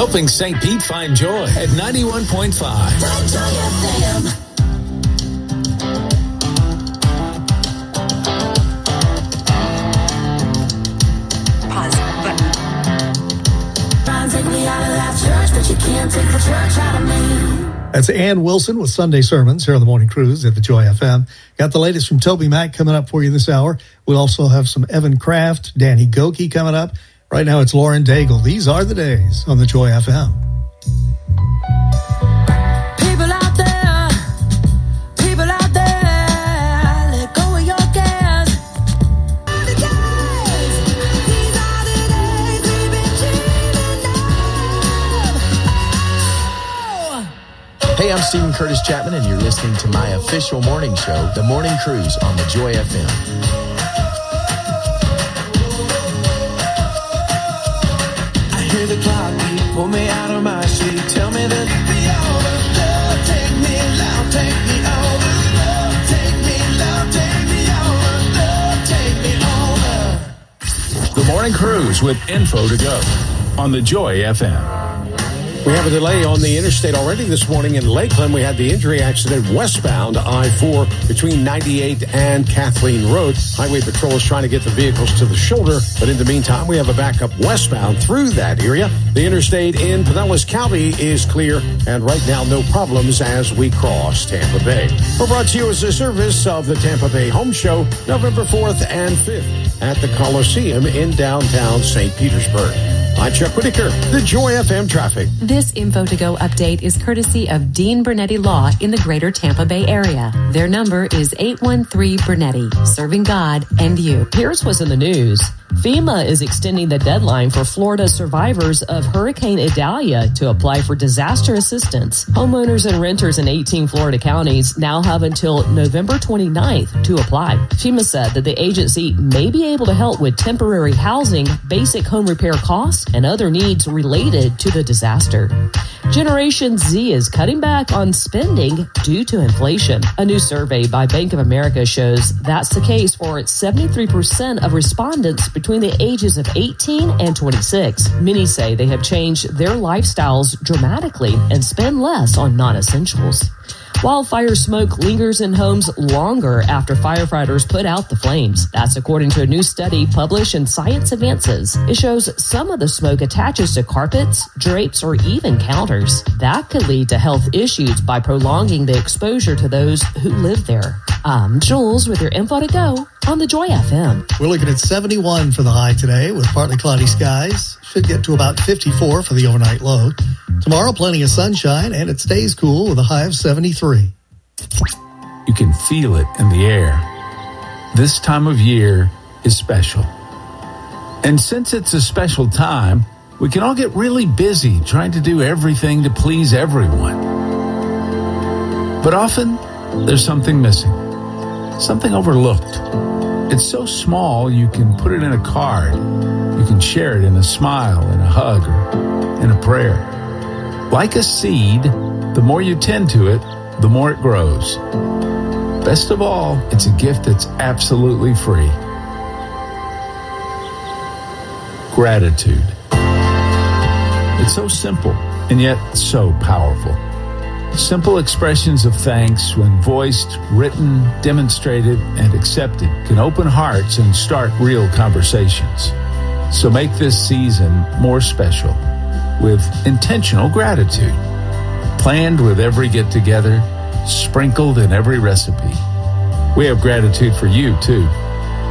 helping St. Pete find joy at 91.5. That's Anne Wilson with Sunday Sermons here on the Morning Cruise at the Joy FM. Got the latest from Toby Mac coming up for you this hour. We'll also have some Evan Craft, Danny Gokey coming up. Right now it's Lauren Daigle. These are the days on the Joy FM. Hey, I'm Steven Curtis Chapman, and you're listening to my official morning show, The Morning Cruise on the Joy FM. The clock beat, pull me out of my seat, tell me that love, take me loud, take me over, love, take me loud, take me over, love, take me over. The Morning Cruise with info to go on the Joy FM. We have a delay on the interstate already this morning in Lakeland. We had the injury accident westbound I-4 between 98 and Kathleen Road. Highway Patrol is trying to get the vehicles to the shoulder, but in the meantime, we have a backup westbound through that area. The interstate in Pinellas County is clear, and right now, no problems as we cross Tampa Bay. We're brought to you as a service of the Tampa Bay Home Show, November 4th and 5th at the Coliseum in downtown St. Petersburg. I'm Chuck Whitaker, the Joy FM traffic. This info to go update is courtesy of Dean Bernetti Law in the greater Tampa Bay area. Their number is 813 Bernetti, serving God and you. Here's what's in the news. FEMA is extending the deadline for Florida survivors of Hurricane Idalia to apply for disaster assistance. Homeowners and renters in 18 Florida counties now have until November 29th to apply. FEMA said that the agency may be able to help with temporary housing, basic home repair costs, and other needs related to the disaster. Generation Z is cutting back on spending due to inflation. A new survey by Bank of America shows that's the case for 73% of respondents between the ages of 18 and 26. Many say they have changed their lifestyles dramatically and spend less on non essentials. Wildfire smoke lingers in homes longer after firefighters put out the flames. That's according to a new study published in Science Advances. It shows some of the smoke attaches to carpets, drapes, or even counters. That could lead to health issues by prolonging the exposure to those who live there. I'm Jules with your info to go on the Joy FM. We're looking at 71 for the high today with partly cloudy skies. Should get to about 54 for the overnight low. Tomorrow, plenty of sunshine and it stays cool with a high of 73. You can feel it in the air. This time of year is special. And since it's a special time, we can all get really busy trying to do everything to please everyone. But often, there's something missing, something overlooked. It's so small you can put it in a card. You can share it in a smile, in a hug, or in a prayer. Like a seed, the more you tend to it, the more it grows. Best of all, it's a gift that's absolutely free. Gratitude. It's so simple and yet so powerful. Simple expressions of thanks, when voiced, written, demonstrated, and accepted, can open hearts and start real conversations. So make this season more special with intentional gratitude, planned with every get together, sprinkled in every recipe. We have gratitude for you too,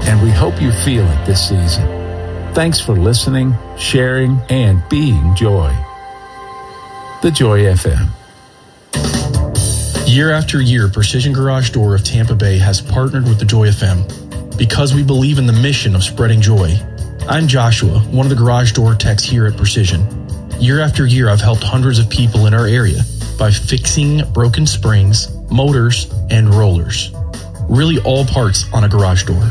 and we hope you feel it this season. Thanks for listening, sharing, and being joy. The Joy FM. Year after year, Precision Garage Door of Tampa Bay has partnered with the Joy FM because we believe in the mission of spreading joy. I'm Joshua, one of the garage door techs here at Precision. Year after year, I've helped hundreds of people in our area by fixing broken springs, motors, and rollers. Really all parts on a garage door.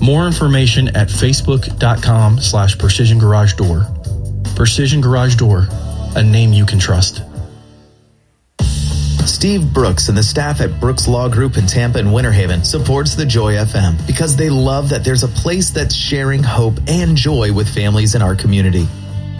More information at facebook.com slash precision garage door. Precision Garage Door, a name you can trust. Steve Brooks and the staff at Brooks Law Group in Tampa and Winter Haven supports the Joy FM because they love that there's a place that's sharing hope and joy with families in our community.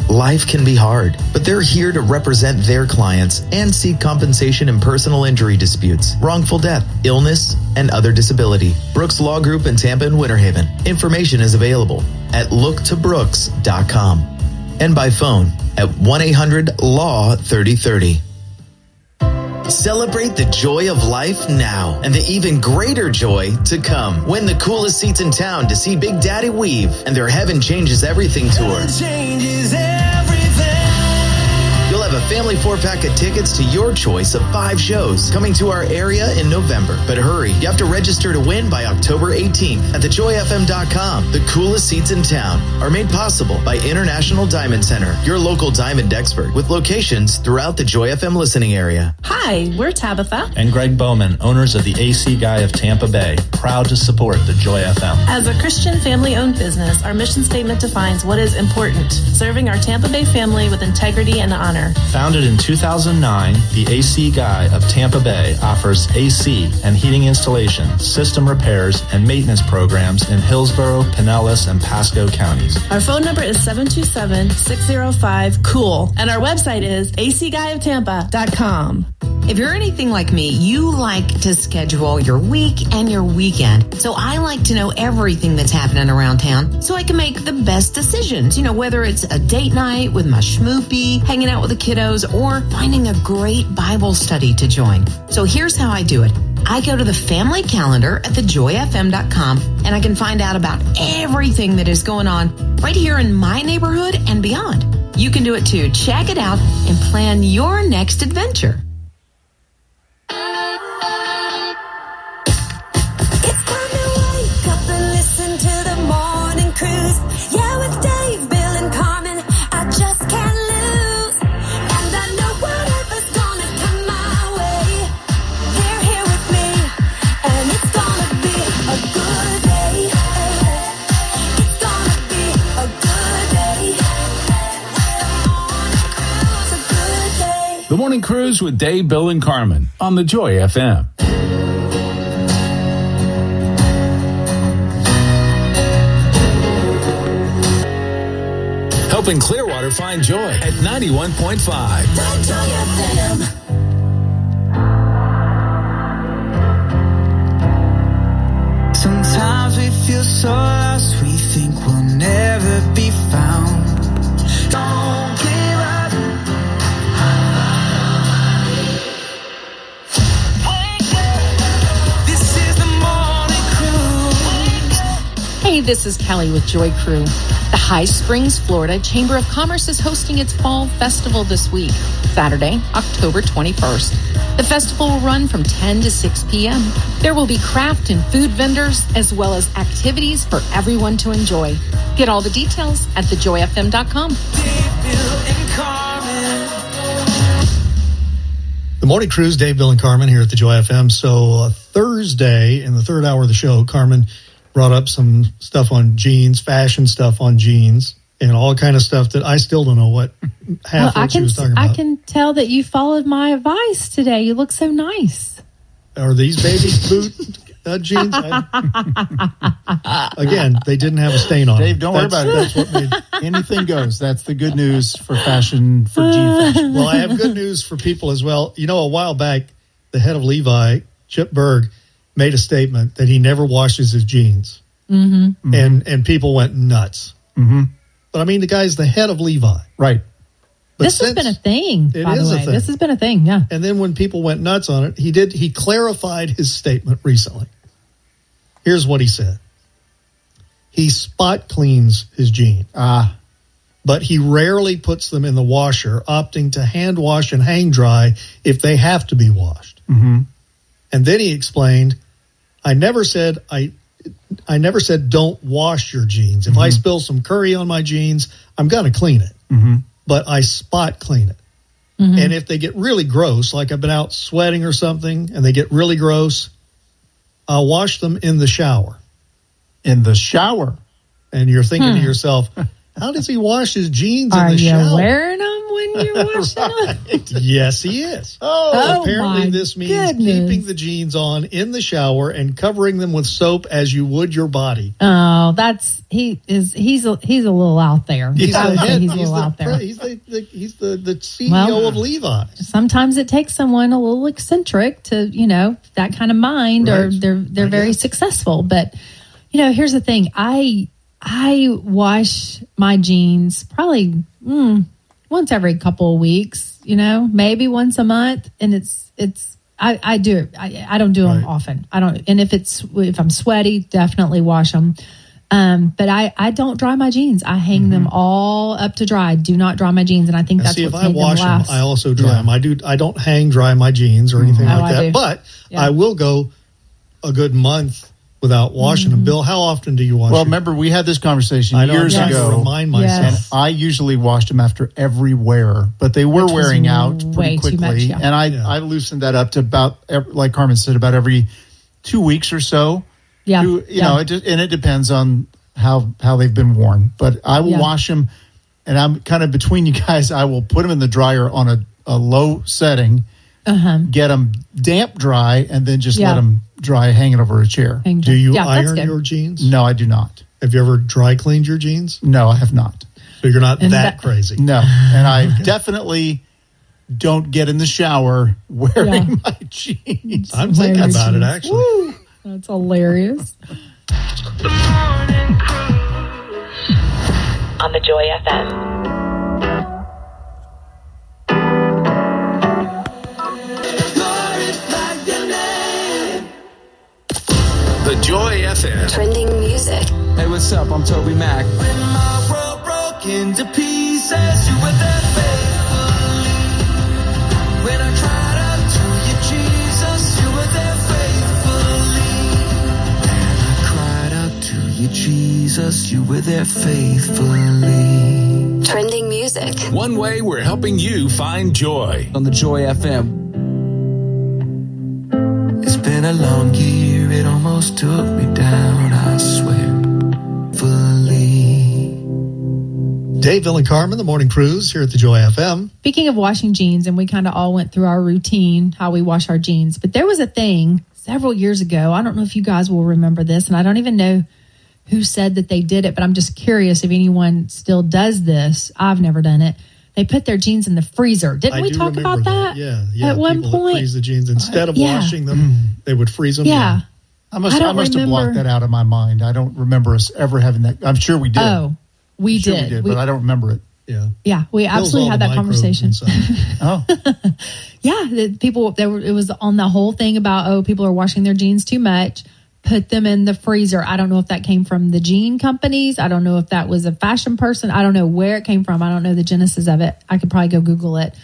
life can be hard, but they're here to represent their clients and seek compensation in personal injury disputes, wrongful death, illness, and other disability. Brooks Law Group in Tampa and Winter Haven. Information is available at looktobrooks.com and by phone at 1 800 Law 3030. Celebrate the joy of life now and the even greater joy to come. Win the coolest seats in town to see Big Daddy Weave and their Heaven Changes Everything tour. A family four pack of tickets to your choice of five shows coming to our area in November. But hurry, you have to register to win by October 18th at thejoyfm.com. The coolest seats in town are made possible by International Diamond Center, your local diamond expert with locations throughout the Joy FM listening area. Hi, we're Tabitha. and Greg Bowman, owners of the AC Guy of Tampa Bay, proud to support the Joy FM. As a Christian family owned business, our mission statement defines what is important serving our Tampa Bay family with integrity and honor. Founded in 2009, the AC Guy of Tampa Bay offers AC and heating installation, system repairs, and maintenance programs in Hillsborough, Pinellas, and Pasco counties. Our phone number is 727 605 COOL, and our website is acguyoftampa.com. If you're anything like me, you like to schedule your week and your weekend. So I like to know everything that's happening around town so I can make the best decisions. You know, whether it's a date night with my schmoopy, hanging out with the kiddos, or finding a great Bible study to join. So here's how I do it. I go to the family calendar at thejoyfm.com and I can find out about everything that is going on right here in my neighborhood and beyond. You can do it too. Check it out and plan your next adventure. Cruise. Yeah, with Dave, Bill, and Carmen, I just can't lose. And I know whatever's gonna come my way, they're here with me, and it's gonna be a good day. It's gonna be a good day. It's a good. The Morning Cruise with Dave, Bill, and Carmen on the Joy FM. Helping Clearwater find joy at 91.5. Sometimes we feel so lost, we think we'll never be found. Hey, this is Kelly with Joy Crew. The High Springs, Florida Chamber of Commerce is hosting its fall festival this week, Saturday, October 21st. The festival will run from 10 to 6 p.m. There will be craft and food vendors as well as activities for everyone to enjoy. Get all the details at thejoyfm.com. The morning cruise, Dave, Bill, and Carmen here at the Joy FM. So uh, Thursday in the third hour of the show, Carmen brought up some stuff on jeans, fashion stuff on jeans, and all kind of stuff that I still don't know what half Well, I what she can was talking about. I can tell that you followed my advice today. You look so nice. Are these baby boot uh, jeans? I- again, they didn't have a stain on. Dave, them. don't worry about it. That's what made Anything goes. That's the good news for fashion, for jean fashion. well, I have good news for people as well. You know, a while back, the head of Levi, Chip Berg, made a statement that he never washes his jeans, Mm-hmm. and and people went nuts. Mm-hmm. But I mean, the guy's the head of Levi, right? But this has been a thing, It by is the a way. thing. This has been a thing, yeah. And then when people went nuts on it, he did. He clarified his statement recently. Here's what he said: He spot cleans his jeans. Ah. But he rarely puts them in the washer, opting to hand wash and hang dry if they have to be washed. Mm-hmm. And then he explained, I never said I I never said don't wash your jeans. If I spill some curry on my jeans, I'm going to clean it. Mm-hmm. But I spot clean it. Mm-hmm. And if they get really gross, like I've been out sweating or something and they get really gross, I'll wash them in the shower. In the shower. And you're thinking Hmm. to yourself, how does he wash his jeans Are in the you shower? wearing them when you're washing them. Yes, he is. Oh, apparently my this means goodness. keeping the jeans on in the shower and covering them with soap as you would your body. Oh, that's he is he's a, he's a little out there. He's, I the head- he's a little the out there. He's the, the he's the, the CEO Well- of Levi. Sometimes it takes someone a little eccentric to you know that kind of mind, or they're they're very successful. But you know, here's the thing: I I wash my jeans probably mm, once every couple of weeks. You know, maybe once a month, and it's it's. I, I do it. I, I don't do them often. I don't. And if it's if I'm sweaty, definitely wash them. Um, but I, I don't dry my jeans. I hang them all up to dry. Do not dry my jeans, and I think Now, that's see, if I wash them them. I also dry them. I do. I don't hang dry my jeans or anything Oh, like I that. do. But Yeah. I will go a good month without washing Mm-hmm. them. Bill, how often do you wash? Them? Well, your- remember we had this conversation I know, years trying to ago. remind myself. And I usually washed them after every wear, but they were Which wearing out pretty quickly. much, yeah. And I I loosened that up to about like Carmen said about every two weeks or so. Yeah, Two- you yeah. know, it just, and it depends on how how they've been worn. But I will Yeah. wash them, and I'm kind of between you guys. I will put them in the dryer on a, a low setting, Uh-huh. get them damp dry, and then just Yeah. let them dry hanging over a chair. Hang do you Yeah, iron your jeans? No, I do not. Have you ever dry cleaned your jeans? No, I have not. So you're not that, that- crazy. No, and I definitely don't get in the shower wearing Yeah. my jeans. I'm thinking Wearing about it actually. Woo, that's hilarious. on the Joy FM. FM. Trending music. Hey, what's up? I'm Toby Mac. When my world broke into pieces, you were there faithfully. When I cried out to you, Jesus, you were there faithfully. When I cried out to you, Jesus, you were there faithfully. Trending music. One way we're helping you find joy. On the Joy FM. It's been a long year, it almost took me down, I swear. Fully. Dave, Bill, and Carmen, the morning cruise here at the Joy FM. Speaking of washing jeans, and we kind of all went through our routine, how we wash our jeans. But there was a thing several years ago. I don't know if you guys will remember this, and I don't even know who said that they did it, but I'm just curious if anyone still does this. I've never done it. They put their jeans in the freezer. Didn't I we talk about that? Yeah, yeah. At one people point, freeze the jeans instead of Yeah. washing them, hmm. they would freeze them. yeah. I must I I, don't must have blocked that out of my mind. I don't remember us ever having that. I'm sure we did. Oh, we sure did. we did, We- but I don't remember it. yeah. yeah, we absolutely had that conversation. inside. Oh, Yeah, the people there were, it was on the whole thing about oh people are washing their jeans too much. Put them in the freezer. I don't know if that came from the jean companies. I don't know if that was a fashion person. I don't know where it came from. I don't know the genesis of it. I could probably go Google it.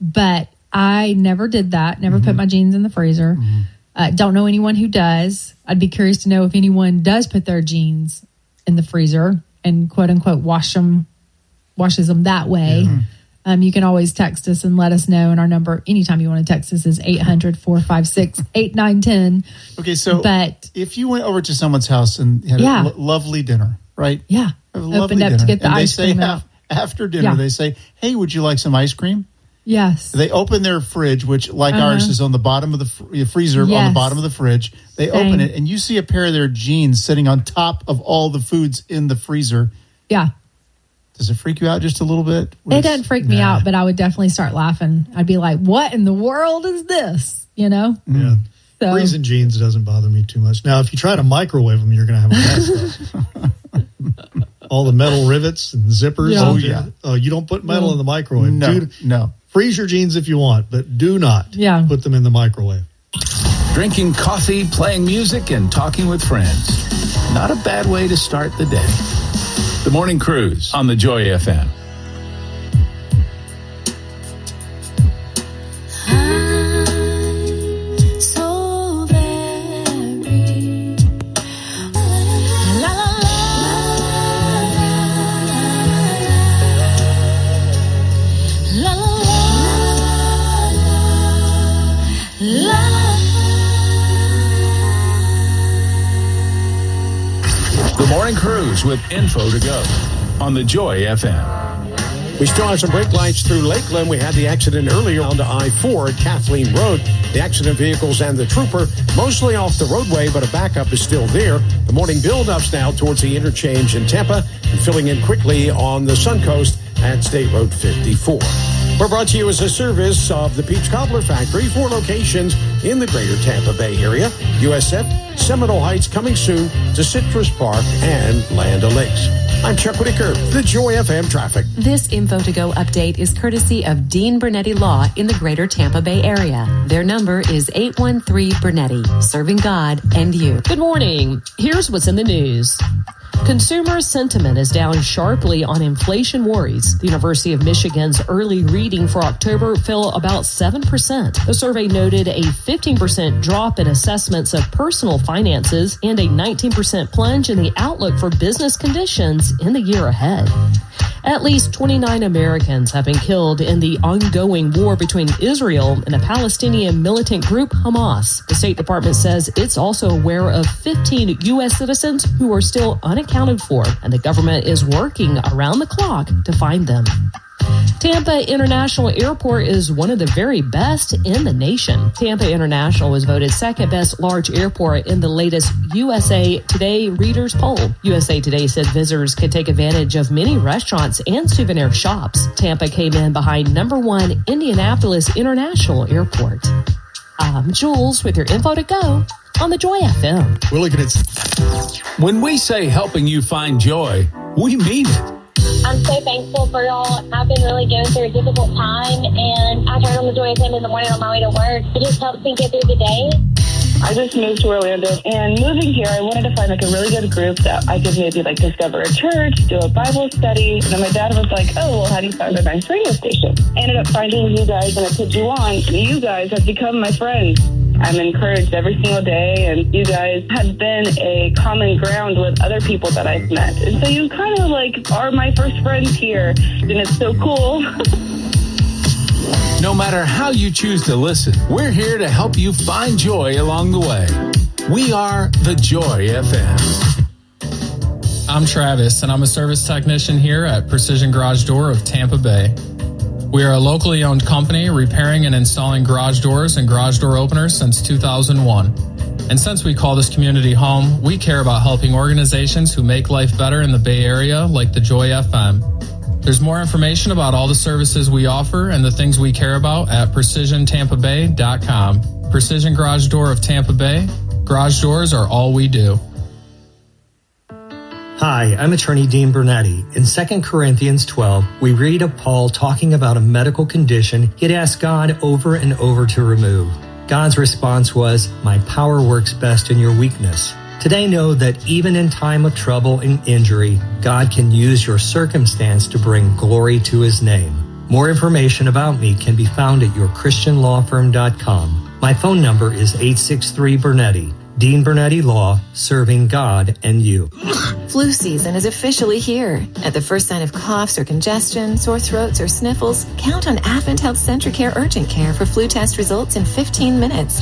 But I never did that. Never put my jeans in the freezer. Uh, don't know anyone who does. I'd be curious to know if anyone does put their jeans in the freezer and quote unquote wash them, washes them that way. Um, you can always text us and let us know. And our number, anytime you want to text us, is 800 456 8910. okay. So, But if you went over to someone's house and had Yeah. a lo- lovely dinner, right? yeah, opened up dinner, to get the and ice they say cream af- out. after dinner, Yeah. they say, "Hey, would you like some ice cream?" Yes. They open their fridge, which, like Uh-huh. ours, is on the bottom of the fr- freezer on the bottom of the fridge. They Same. open it, and you see a pair of their jeans sitting on top of all the foods in the freezer. Yeah. Does it freak you out just a little bit? It doesn't freak me out, but I would definitely start laughing. I'd be like, what in the world is this? You know? Mm. Yeah. So, Freezing jeans doesn't bother me too much. Now, if you try to microwave them, you're going to have a mess. All the metal rivets and zippers. Yeah. Oh, Oh, yeah. Oh, you don't put metal mm. in the microwave. No, Dude, no. freeze your jeans if you want, but do not Yeah. put them in the microwave. Drinking coffee, playing music, and talking with friends. Not a bad way to start the day. The Morning Cruise on the Joy FM. With info to go on the Joy FM. We still have some brake lights through Lakeland. We had the accident earlier on to I-4 at Kathleen Road. The accident vehicles and the trooper mostly off the roadway, but a backup is still there. The morning build-ups now towards the interchange in Tampa and filling in quickly on the Suncoast at State Road 54. We're brought to you as a service of the Peach Cobbler Factory, four locations in the greater Tampa Bay area. USF, Seminole Heights coming soon to Citrus Park and Land O'Lakes. I'm Chuck Whitaker, the Joy FM traffic. This Info to Go update is courtesy of Dean Bernetti Law in the greater Tampa Bay area. Their number is 813 Bernetti, serving God and you. Good morning. Here's what's in the news. Consumer sentiment is down sharply on inflation worries. The University of Michigan's early reading for October fell about 7%. The survey noted a 15% drop in assessments of personal finances and a 19% plunge in the outlook for business conditions in the year ahead. At least 29 Americans have been killed in the ongoing war between Israel and the Palestinian militant group Hamas. The State Department says it's also aware of 15 U.S. citizens who are still unaccounted for, and the government is working around the clock to find them. Tampa International Airport is one of the very best in the nation. Tampa International was voted second best large airport in the latest USA Today Readers Poll. USA Today said visitors could take advantage of many restaurants and souvenir shops. Tampa came in behind number one Indianapolis International Airport. I'm Jules with your info to go on the Joy FM. We're looking at. When we say helping you find joy, we mean it. I'm so thankful for y'all. I've been really going through a difficult time, and I turn on the Joy FM in the morning on my way to work. It just helps me get through the day. I just moved to Orlando, and moving here, I wanted to find like a really good group that I could maybe like discover a church, do a Bible study. And then my dad was like, "Oh, well, how do you find a nice radio station?" I ended up finding you guys, and I put you on. You guys have become my friends. I'm encouraged every single day, and you guys have been a common ground with other people that I've met. And so you kind of like are my first friends here, and it's so cool. No matter how you choose to listen, we're here to help you find joy along the way. We are the Joy FM. I'm Travis, and I'm a service technician here at Precision Garage Door of Tampa Bay. We are a locally owned company repairing and installing garage doors and garage door openers since 2001. And since we call this community home, we care about helping organizations who make life better in the Bay Area, like the Joy FM. There's more information about all the services we offer and the things we care about at precisiontampabay.com. Precision Garage Door of Tampa Bay. Garage doors are all we do. Hi, I'm attorney Dean Bernetti. In 2 Corinthians 12, we read of Paul talking about a medical condition he'd asked God over and over to remove. God's response was, My power works best in your weakness. Today know that even in time of trouble and injury, God can use your circumstance to bring glory to his name. More information about me can be found at yourchristianlawfirm.com. My phone number is 863 Bernetti. Dean Bernetti Law, serving God and you. Flu season is officially here. At the first sign of coughs or congestion, sore throats, or sniffles, count on Advent Health Centra Care Urgent Care for flu test results in 15 minutes.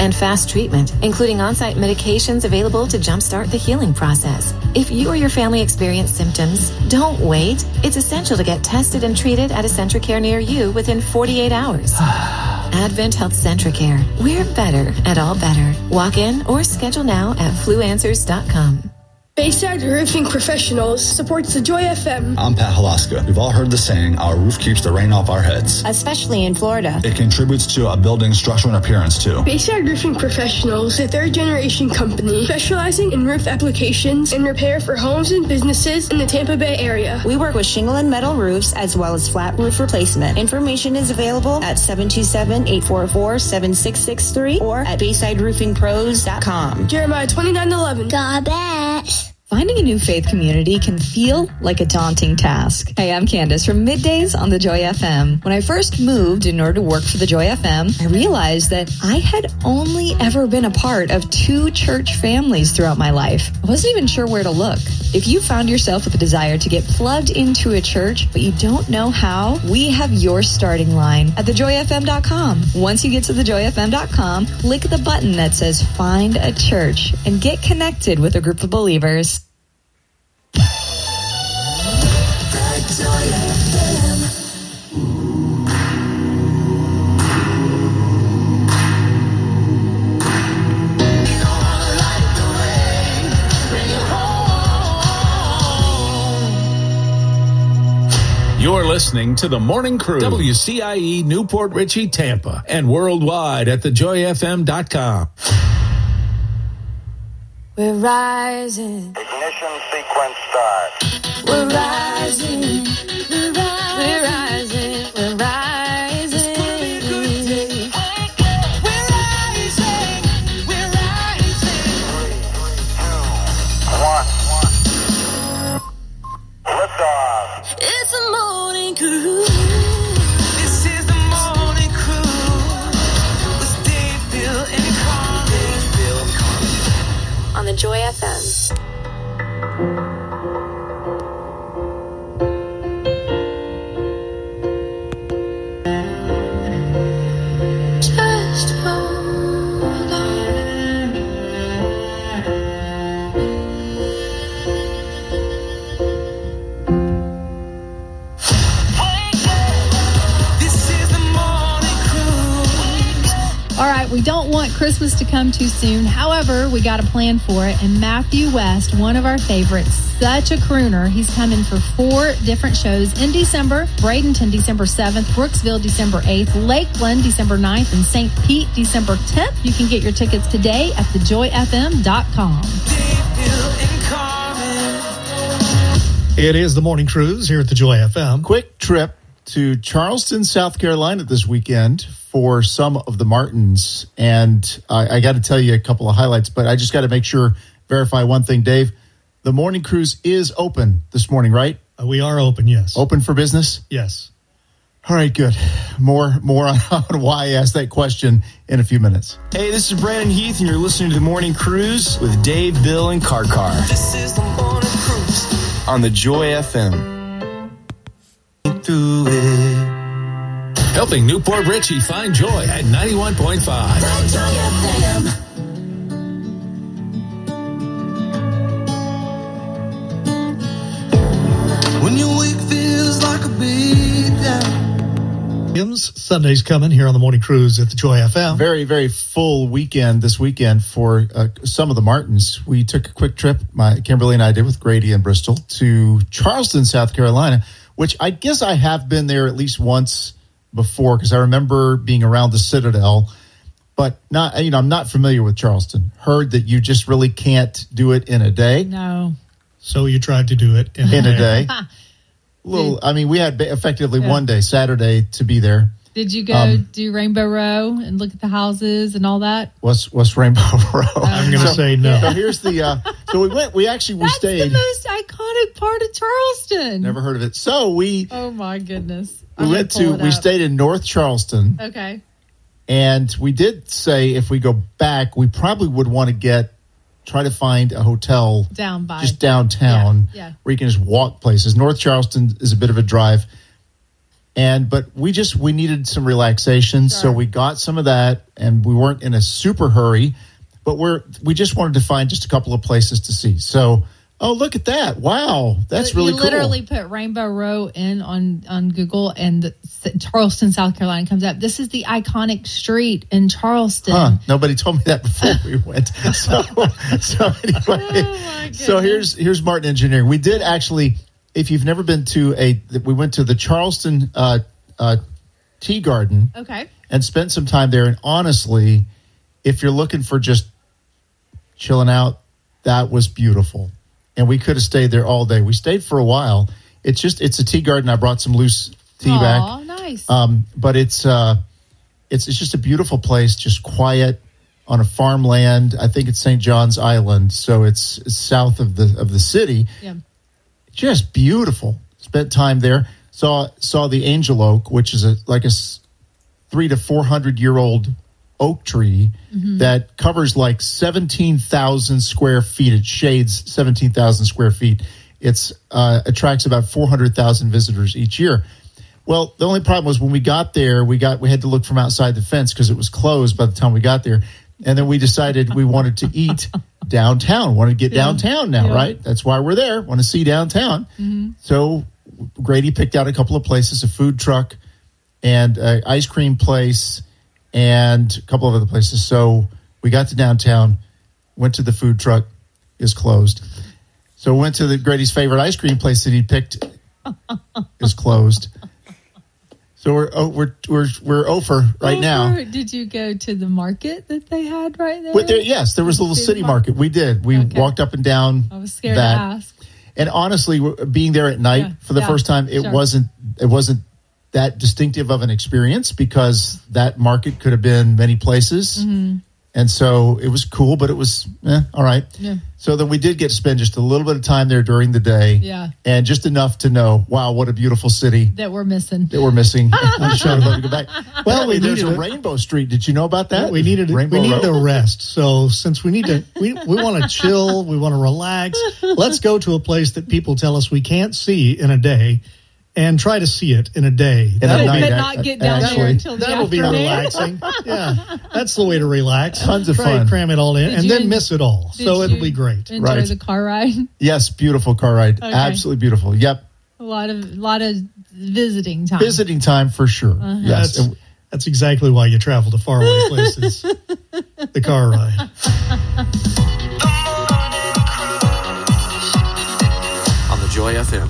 And fast treatment, including on-site medications available to jumpstart the healing process. If you or your family experience symptoms, don't wait. It's essential to get tested and treated at a Centra Care near you within 48 hours. Advent Health Centra Care. We're better at all better. Walk in or schedule now at fluanswers.com. Bayside Roofing Professionals supports the Joy FM. I'm Pat Halaska. We've all heard the saying, our roof keeps the rain off our heads. Especially in Florida. It contributes to a building's structural appearance too. Bayside Roofing Professionals, a third generation company specializing in roof applications and repair for homes and businesses in the Tampa Bay area. We work with shingle and metal roofs as well as flat roof replacement. Information is available at 727-844-7663 or at BaysideRoofingPros.com. Jeremiah 2911. God bless. Finding a new faith community can feel like a daunting task. Hey, I'm Candace from Middays on the Joy FM. When I first moved in order to work for the Joy FM, I realized that I had only ever been a part of two church families throughout my life. I wasn't even sure where to look. If you found yourself with a desire to get plugged into a church, but you don't know how, we have your starting line at thejoyfm.com. Once you get to thejoyfm.com, click the button that says find a church and get connected with a group of believers. You're listening to the Morning Crew, WCIE New Port Richey, Tampa, and worldwide at thejoyfm.com. We're rising. Ignition sequence start. Joy FM. Want Christmas to come too soon. However, we got a plan for it. And Matthew West, one of our favorites, such a crooner. He's coming for four different shows in December Bradenton, December 7th, Brooksville, December 8th, Lakeland, December 9th, and St. Pete, December 10th. You can get your tickets today at thejoyfm.com. It is the morning cruise here at the Joy FM. Quick trip to Charleston, South Carolina this weekend for some of the Martins. And I, I got to tell you a couple of highlights, but I just got to make sure, verify one thing, Dave. The morning cruise is open this morning, right? Uh, we are open, yes. Open for business? Yes. All right, good. More more on, on why I asked that question in a few minutes. Hey, this is Brandon Heath, and you're listening to the Morning Cruise with Dave, Bill, and Car Car This is the morning cruise. on the Joy FM. Through it. Helping New Port Richey find joy at 91.5. When your week feels like a beat. Williams, Sunday's coming here on the morning cruise at the Joy FM. Very, very full weekend this weekend for uh, some of the Martins. We took a quick trip, my Kimberly and I did with Grady and Bristol to Charleston, South Carolina, which I guess I have been there at least once before because I remember being around the Citadel, but not, you know, I'm not familiar with Charleston. Heard that you just really can't do it in a day. No. So you tried to do it in, In a day. Little, I mean, we had effectively Yeah. one day, Saturday, to be there. Did you go Um, do Rainbow Row and look at the houses and all that? What's what's Rainbow Row? I'm going to say no. So here's the. Uh, so we went. We actually we That's stayed. the most iconic part of Charleston. Never heard of it. So we Oh my goodness. we I'm went gonna to pull it we stayed in North Charleston, Okay. and we did say if we go back, we probably would want to get try to find a hotel Down by just downtown Yeah, yeah. where you can just walk places. North Charleston is a bit of a drive. And but we just we needed some relaxation, so we got some of that and we weren't in a super hurry, but we're we just wanted to find just a couple of places to see. So, oh look at that. Wow, that's You really cool. literally put Rainbow Row in on on Google and Charleston, South Carolina comes up. This is the iconic street in Charleston. Huh, nobody told me that before we went. So, so anyway, Oh, so here's here's Martin Engineering. We did actually, if you've never been to a, we went to the Charleston uh, uh, Tea Garden Okay. and spent some time there. And honestly, if you're looking for just chilling out, that was beautiful. And we could have stayed there all day. We stayed for a while. It's just it's a tea garden. I brought some loose tea back. Aw, nice. Um, but it's uh, it's it's just a beautiful place, just quiet on a farmland. I think it's St. John's Island, so it's, it's south of the of the city. Yeah. Just beautiful. Spent time there. Saw saw the angel oak, which is a like a three to four hundred year old oak tree Mhm. that covers like seventeen thousand square feet. It shades seventeen thousand square feet. It's uh, attracts about four hundred thousand visitors each year. Well, the only problem was when we got there, we got we had to look from outside the fence because it was closed by the time we got there. And then we decided we wanted to eat downtown. want to get Yeah. downtown now, Yeah. right? That's why we're there. Want to see downtown. Mhm. So Grady picked out a couple of places, a food truck and an ice cream place and a couple of other places. So we got to downtown, went to the food truck, is closed. So went to the Grady's favorite ice cream place that he picked is closed. So we're oh, we're we're we're over right now. Did you go to the market that they had right there? There, yes, there was a little city market. We did. We Okay. walked up and down. I was scared that. to ask. And honestly, being there at night Yeah, for the yeah, first time, it sure. wasn't it wasn't that distinctive of an experience because that market could have been many places, Mhm. And so it was cool, but it was eh, all right. Yeah. So then we did get to spend just a little bit of time there during the day, Yeah. and just enough to know, wow, what a beautiful city That we're missing. that we're missing. I'm sure I'd love to go back. Well, we there's a it. Rainbow Street. Did you know about that? we needed Rainbow we needed Road. a rest. So since we need to we, we want to chill, we want to relax. Let's go to a place that people tell us we can't see in a day and try to see it in a day. In a That'll night, be- but not get down there until the That'll be relaxing. Yeah, that's the way to relax. Tons of Try fun. cram it all in, Did and then en- miss it all. So it'll be great. Enjoy Right. the car ride. Yes, beautiful car ride. Okay. Absolutely beautiful. Yep. A lot of lot of visiting time. Visiting time for sure. Uh-huh. Yes. That's, that's exactly why you travel to faraway places. the car ride. on the Joy FM